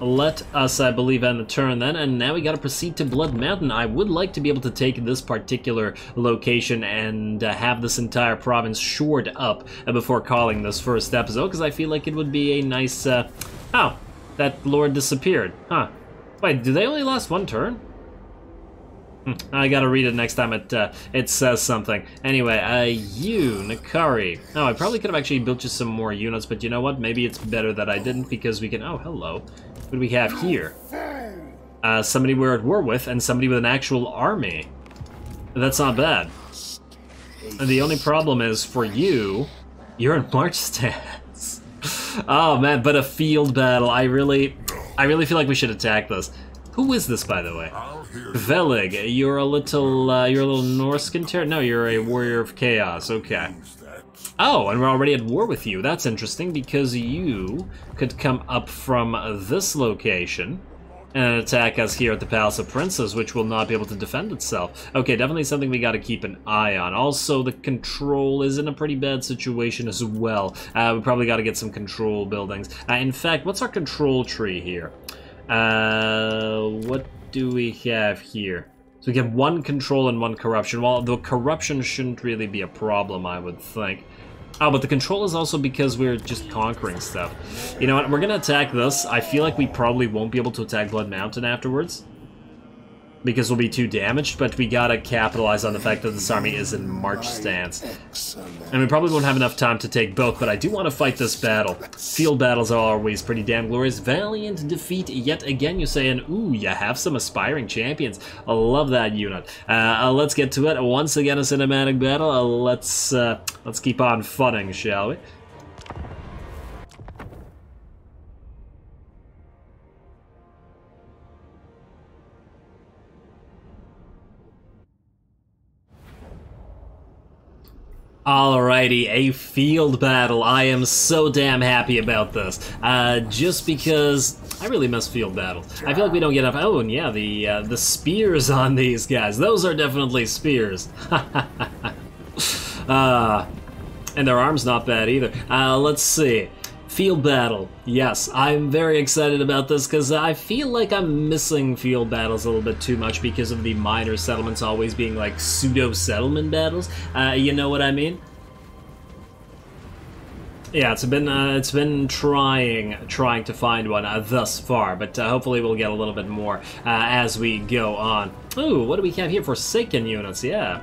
let us, I believe, end the turn then, and now we gotta proceed to Blood Mountain. I would like to be able to take this particular location and uh, have this entire province shored up before calling this first episode, because I feel like it would be a nice, uh... Oh, that lord disappeared. Huh. Wait, do they only last one turn? Hmm, I gotta read it next time it uh, it says something. Anyway, uh, you, N'Kari. Oh, I probably could have actually built you some more units, but you know what? Maybe it's better that I didn't because we can... Oh, hello. Do we have here? Uh, somebody we're at war with and somebody with an actual army. That's not bad. And the only problem is, for you, you're in march stance. oh man, but a field battle. I really, I really feel like we should attack this. Who is this, by the way? Velig, you're a little, uh, you're a little Norscan ter- No, you're a warrior of chaos. Okay. Oh, and we're already at war with you. That's interesting because you could come up from this location and attack us here at the Palace of Princes, which will not be able to defend itself. Okay, definitely something we gotta keep an eye on. Also, the control is in a pretty bad situation as well. Uh, we probably gotta get some control buildings. Uh, in fact, what's our control tree here? Uh, what do we have here? So we get one control and one corruption. Well, the corruption shouldn't really be a problem, I would think. Oh, but the control is also because we're just conquering stuff. You know what, we're gonna attack this. I feel like we probably won't be able to attack Blood Mountain afterwards because we'll be too damaged, but we gotta capitalize on the fact that this army is in march stance. And we probably won't have enough time to take both, but I do want to fight this battle. Field battles are always pretty damn glorious. Valiant defeat yet again, you say, and ooh, you have some aspiring champions. I love that unit. Uh, uh, let's get to it. Once again, a cinematic battle. Uh, let's, uh, let's keep on funning, shall we? Alrighty, a field battle. I am so damn happy about this. Uh, just because I really miss field battles. I feel like we don't get enough. Oh, and yeah, the uh, the spears on these guys. Those are definitely spears. uh, and their arms not bad either. Uh, let's see. Field battle. Yes, I'm very excited about this because I feel like I'm missing field battles a little bit too much because of the minor settlements always being like pseudo settlement battles. Uh, you know what I mean? Yeah, it's been uh, it's been trying trying to find one uh, thus far, but uh, hopefully we'll get a little bit more uh, as we go on. Ooh, what do we have here? Forsaken units, yeah.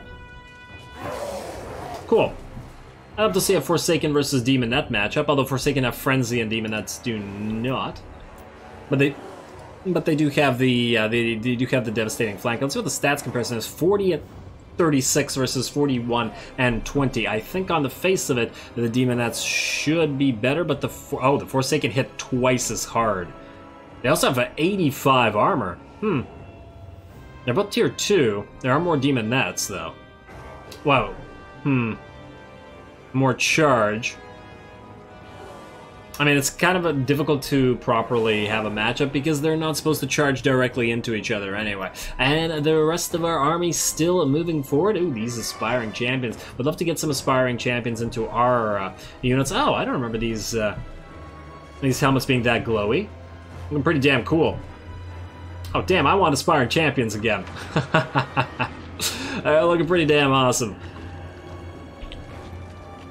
Cool. I'd love to see a Forsaken versus Demonette matchup, although Forsaken have Frenzy and Demonettes do not. But they but they do have the uh, they, they do have the devastating flank. Let's see what the stats comparison is. 40 at 36 versus 41 and 20. I think on the face of it, the Demonettes should be better, but the oh, the Forsaken hit twice as hard. They also have an 85 armor. Hmm. They're both tier 2. There are more Demonettes, though. Wow. Hmm more charge. I mean, it's kind of difficult to properly have a matchup because they're not supposed to charge directly into each other anyway. And the rest of our army still moving forward. Ooh, these aspiring champions. Would love to get some aspiring champions into our uh, units. Oh, I don't remember these uh, these helmets being that glowy. Looking pretty damn cool. Oh, damn, I want aspiring champions again. uh, looking pretty damn awesome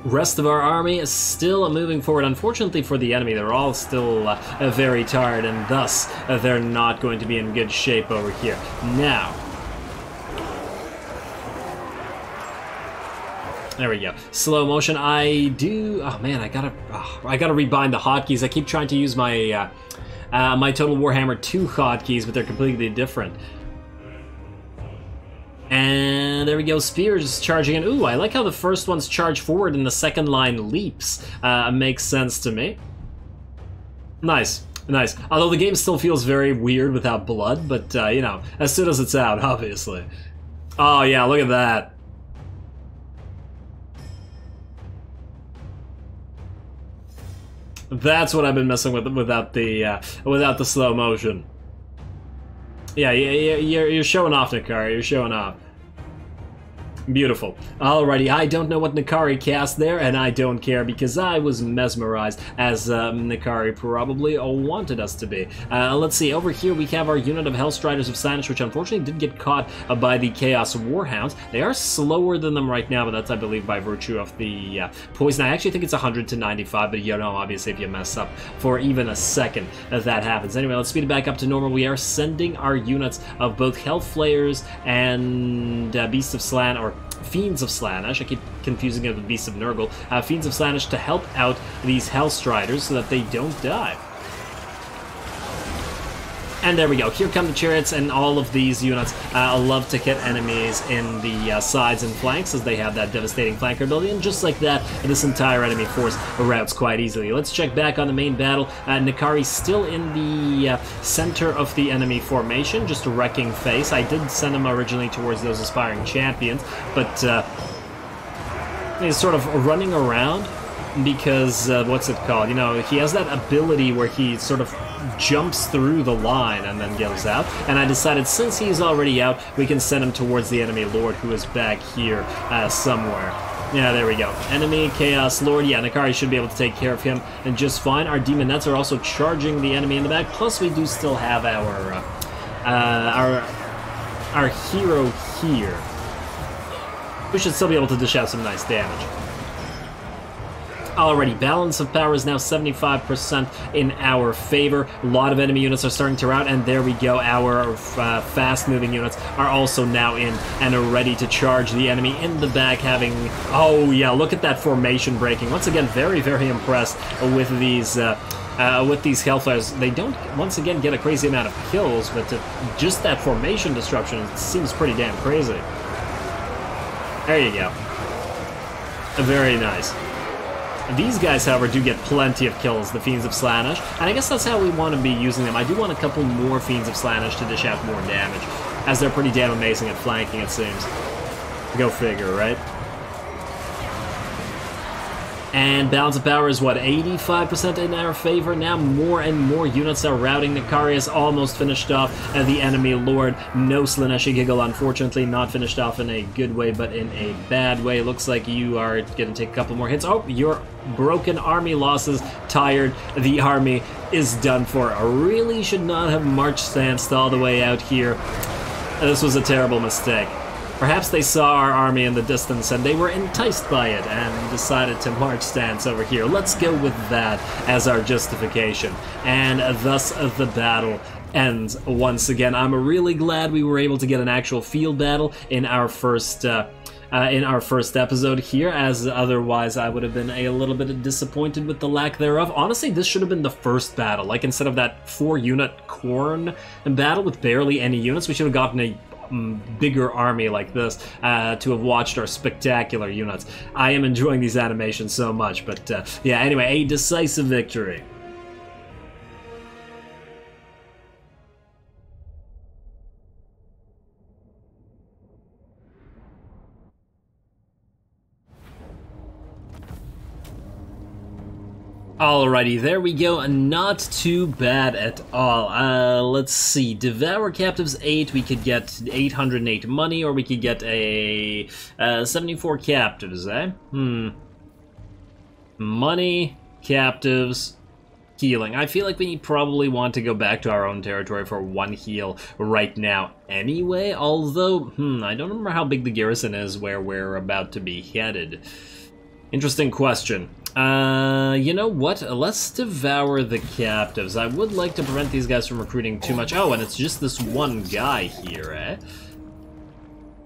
rest of our army is still moving forward. Unfortunately for the enemy, they're all still uh, very tired, and thus uh, they're not going to be in good shape over here. Now, There we go. Slow motion. I do. Oh man, I gotta. Oh, I gotta rebind the hotkeys. I keep trying to use my uh, uh, my Total Warhammer 2 hotkeys, but they're completely different. And there we go, Spears charging in. Ooh, I like how the first one's charge forward and the second line leaps. Uh, makes sense to me. Nice, nice. Although the game still feels very weird without blood, but, uh, you know, as soon as it's out, obviously. Oh yeah, look at that. That's what I've been messing with without the uh, without the slow motion. Yeah, you're, you're showing off, N'Kari. You're showing off. Beautiful. Alrighty, I don't know what N'Kari cast there, and I don't care because I was mesmerized, as um, N'Kari probably wanted us to be. Uh, let's see, over here we have our unit of Hellstriders of Slaanesh, which unfortunately did get caught uh, by the Chaos Warhounds. They are slower than them right now, but that's, I believe, by virtue of the uh, poison. I actually think it's 100 to 95, but you know, obviously, if you mess up for even a second, uh, that happens. Anyway, let's speed it back up to normal. We are sending our units of both Hellflayers and uh, Beasts of Slan, or Fiends of Slaanesh, I keep confusing it with Beasts of Nurgle, uh, Fiends of Slaanesh to help out these Hellstriders so that they don't die. And there we go. Here come the chariots, and all of these units uh, love to hit enemies in the uh, sides and flanks as they have that devastating flanker ability. And just like that, this entire enemy force routes quite easily. Let's check back on the main battle. Uh, N'Kari still in the uh, center of the enemy formation, just a wrecking face. I did send him originally towards those aspiring champions, but uh, he's sort of running around because uh, what's it called? You know, he has that ability where he sort of jumps through the line and then goes out. And I decided since he's already out, we can send him towards the enemy lord who is back here uh, somewhere. Yeah, there we go. Enemy Chaos Lord. Yeah, N'Kari should be able to take care of him and just fine. Our Demonettes are also charging the enemy in the back. Plus, we do still have our uh, uh, our our hero here. We should still be able to dish out some nice damage. Already, balance of power is now 75% in our favor. A lot of enemy units are starting to rout, and there we go. Our uh, fast-moving units are also now in and are ready to charge the enemy in the back, having... Oh, yeah, look at that formation breaking. Once again, very, very impressed with these... Uh, uh, with these Hellflayers, they don't once again get a crazy amount of kills, but just that formation disruption seems pretty damn crazy. There you go. Very nice. These guys, however, do get plenty of kills, the Fiends of Slaanesh, and I guess that's how we want to be using them. I do want a couple more Fiends of Slaanesh to dish out more damage, as they're pretty damn amazing at flanking, it seems. Go figure, right? And balance of power is what, 85% in our favor? Now more and more units are routing. Necarius almost finished off uh, the enemy lord. No Slaaneshi Giggle, unfortunately, not finished off in a good way, but in a bad way. Looks like you are going to take a couple more hits. Oh, your broken army losses, tired. The army is done for. I really should not have marched stanced all the way out here. This was a terrible mistake. Perhaps they saw our army in the distance and they were enticed by it and decided to march stance over here. Let's go with that as our justification. And thus the battle ends once again. I'm really glad we were able to get an actual field battle in our first uh, uh, in our first episode here, as otherwise I would have been a little bit disappointed with the lack thereof. Honestly, this should have been the first battle. Like, instead of that four-unit Khorne battle with barely any units, we should have gotten a bigger army like this uh, to have watched our spectacular units. I am enjoying these animations so much, but uh, yeah, anyway, a decisive victory. Alrighty, there we go. Not too bad at all. Uh, let's see. Devour Captives 8, we could get 808 money, or we could get a uh, 74 captives, eh? Hmm. Money, captives, healing. I feel like we probably want to go back to our own territory for one heal right now anyway, although, hmm, I don't remember how big the garrison is where we're about to be headed. Interesting question. Uh, you know what? Let's devour the captives. I would like to prevent these guys from recruiting too much. Oh, and it's just this one guy here, eh?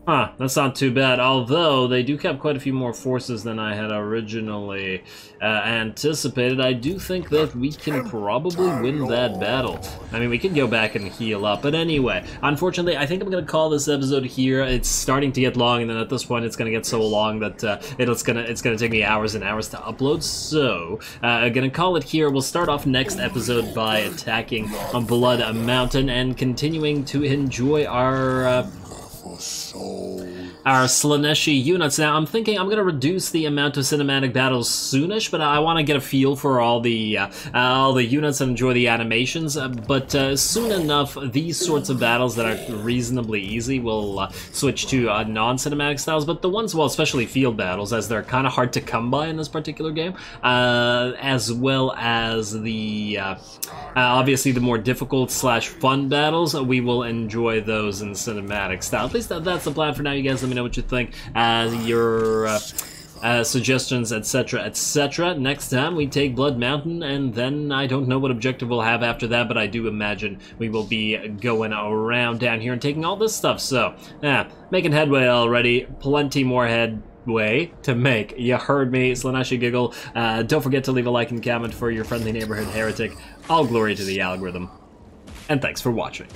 Huh, that's not too bad, although they do have quite a few more forces than I had originally uh, anticipated. I do think that we can probably win that battle. I mean, we could go back and heal up, but anyway, unfortunately, I think I'm going to call this episode here. It's starting to get long, and then at this point, it's going to get so long that uh, it's going to it's gonna take me hours and hours to upload, so uh, I'm going to call it here. We'll start off next episode by attacking Blood Mountain and continuing to enjoy our uh, our Slaaneshi units. Now, I'm thinking I'm going to reduce the amount of cinematic battles soonish, but I want to get a feel for all the uh, all the units and enjoy the animations. Uh, but uh, soon enough, these sorts of battles that are reasonably easy will uh, switch to uh, non-cinematic styles. But the ones, well, especially field battles, as they're kind of hard to come by in this particular game, uh, as well as the obviously the more difficult slash fun battles, we will enjoy those in cinematic style. At least that, that's the plan for now. You guys let me know what you think. Uh, your uh, uh, suggestions, etc., etc. Next time we take Blood Mountain, and then I don't know what objective we'll have after that, but I do imagine we will be going around down here and taking all this stuff. So, yeah, making headway already. Plenty more headway to make. You heard me, Slaaneshi Giggle. Uh, don't forget to leave a like and comment for your friendly neighborhood heretic. All glory to the algorithm. And thanks for watching.